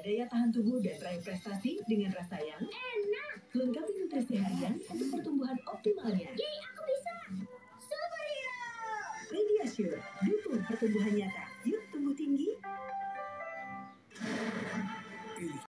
daya tahan tubuh dan raih prestasi dengan rasa yang enak. Lengkapi nutrisi harian untuk pertumbuhan optimalnya. Yeay, aku bisa! Superhero! Pediasure, dukung pertumbuhan nyata.